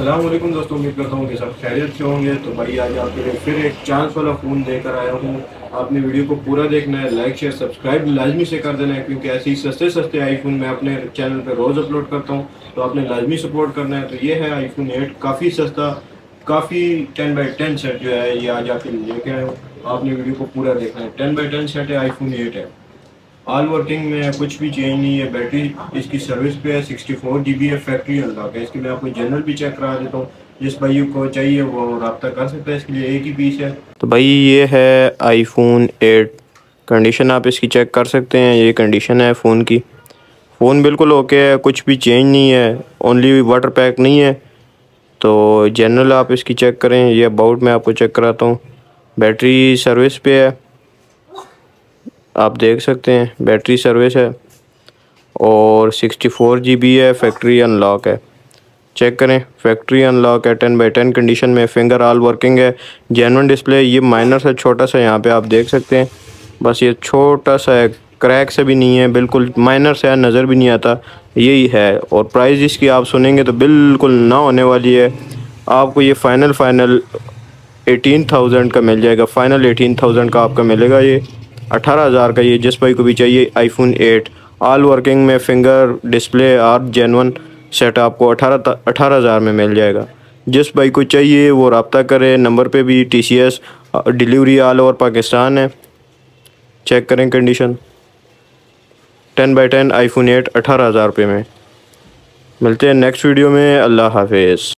वालेकुम दोस्तों, उम्मीद करता हूँ कि सब खैरियत से होंगे। तो भाई, आज आपके लिए फिर एक चांस वाला फ़ोन लेकर आया हूँ। आपने वीडियो को पूरा देखना है लाइक शेयर सब्सक्राइब लाजमी से कर देना है, क्योंकि ऐसे ही सस्ते सस्ते आईफोन मैं अपने चैनल पर रोज़ अपलोड करता हूँ। तो आपने लाजमी सपोर्ट करना है। तो ये है आईफोन एट काफ़ी सस्ता, काफ़ी टेन बाई टेन सेट जो है, ये आज आपके लिए लेके आया हूँ। आपने वीडियो को पूरा देखना है। टेन बाई टेन सेट है आईफोन एट है। ऑल वर्किंग में कुछ भी चेंज नहीं है बैटरी इसकी सर्विस पे है सिक्सटी फोर जी बी है फैक्ट्री अनलॉक है इसके मैं आपको जनरल भी चेक करा देता हूँ, जिस भाई को चाहिए वो रब्ता कर सकता है, इसके लिए एक ही पीस है। तो भाई ये है आईफोन एट कंडीशन आप इसकी चेक कर सकते हैं, ये कंडीशन है फ़ोन की। फ़ोन बिल्कुल ओके है, कुछ भी चेंज नहीं है ओनली वाटर पैक नहीं है। तो जनरल आप इसकी चेक करें, ये अबाउट मैं आपको चेक कराता हूँ। बैटरी सर्विस पे है। आप देख सकते हैं, बैटरी सर्विस है और 64 फोर जी बी है फैक्ट्री अनलॉक है। चेक करें फैक्ट्री अनलॉक है टेन बाई टेन कंडीशन में फिंगर ऑल वर्किंग है। जेनवन डिस्प्ले ये माइनर सा, छोटा सा यहाँ पे आप देख सकते हैं। बस ये छोटा सा है क्रैक से भी नहीं है, बिल्कुल माइनर से है, नज़र भी नहीं आता। यही है और प्राइस इसकी आप सुनेंगे तो बिल्कुल ना होने वाली है। आपको ये फ़ाइनल फ़ाइनल एटीन थाउज़ेंड का मिल जाएगा फ़ाइनल एटीन थाउज़ेंड का आपका मिलेगा ये। अठारह हज़ार का ये जिस भाई को भी चाहिए आईफोन एट ऑल वर्किंग में फिंगर डिस्प्ले और जेनवन सेट आपको अठारह अठारह हज़ार में मिल जाएगा। जिस भाई को चाहिए, वो रबता करे, नंबर पे भी T C S delivery all over Pakistan है। चेक करें condition ten by ten iPhone eight अठारह हज़ार रुपये में। मिलते हैं नेक्स्ट वीडियो में, अल्लाह हाफिज़।